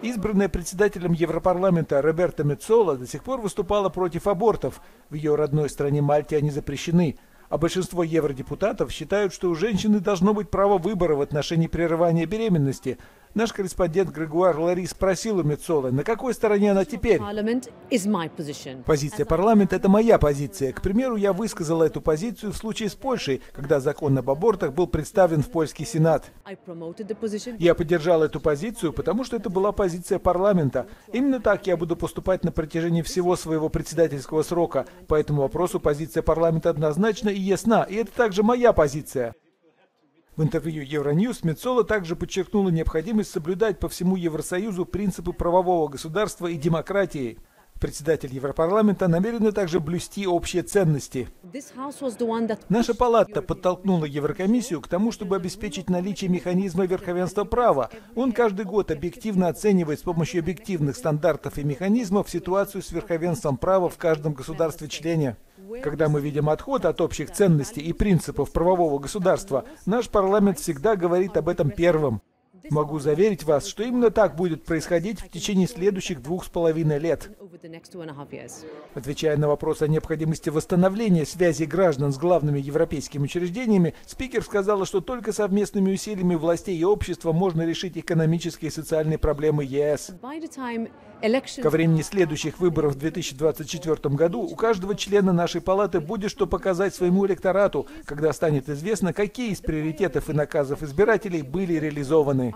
Избранная председателем Европарламента Роберта Мецола до сих пор выступала против абортов. В ее родной стране Мальте они запрещены. А большинство евродепутатов считают, что у женщины должно быть право выбора в отношении прерывания беременности. Наш корреспондент Грегуар Лари спросил у Мецолы, на какой стороне она теперь? Позиция парламента – это моя позиция. К примеру, я высказала эту позицию в случае с Польшей, когда закон об абортах был представлен в польский сенат. Я поддержал эту позицию, потому что это была позиция парламента. Именно так я буду поступать на протяжении всего своего председательского срока. По этому вопросу позиция парламента однозначна и ясна, и это также моя позиция. В интервью Евроньюз Мецола также подчеркнула необходимость соблюдать по всему Евросоюзу принципы правового государства и демократии. Председатель Европарламента намерена также блюсти общие ценности. Наша палата подтолкнула Еврокомиссию к тому, чтобы обеспечить наличие механизма верховенства права. Он каждый год объективно оценивает с помощью объективных стандартов и механизмов ситуацию с верховенством права в каждом государстве-члене. Когда мы видим отход от общих ценностей и принципов правового государства, наш парламент всегда говорит об этом первым. Могу заверить вас, что именно так будет происходить в течение следующих двух с половиной лет. Отвечая на вопрос о необходимости восстановления связи граждан с главными европейскими учреждениями, спикер сказала, что только совместными усилиями властей и общества можно решить экономические и социальные проблемы ЕС. Ко времени следующих выборов в 2024 году у каждого члена нашей палаты будет что показать своему электорату, когда станет известно, какие из приоритетов и наказов избирателей были реализованы.